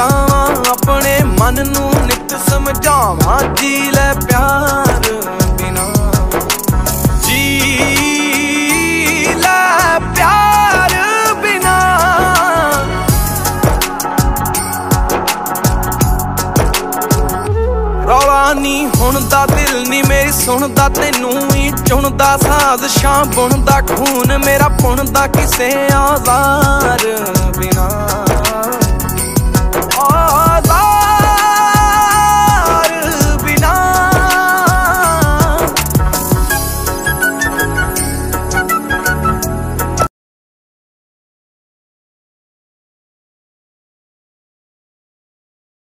ਆਪਣੇ ਮਨ ਨੂੰ ਨਿਤ ਸਮਝਾਵਾਂ। ਜੀ ਲੈ ਪਿਆਰ ਬਿਨਾ। ਜੀ ਲੈ ਪਿਆਰ ਬਿਨਾ। ਰੌਲਾ ਨਹੀਂ ਹੁਣ ਦਾ ਦਿਲ ਨਹੀਂ ਮੇਰੀ ਸੁਣਦਾ, ਤੈਨੂੰ ਹੀ ਚੁਣਦਾ ਸਾਜ਼ ਸ਼ਾਂ ਬੁਣਦਾ, ਖੂਨ ਮੇਰਾ ਪੁਣਦਾ, ਕਿਸੇ ਆਜ਼ਾਰ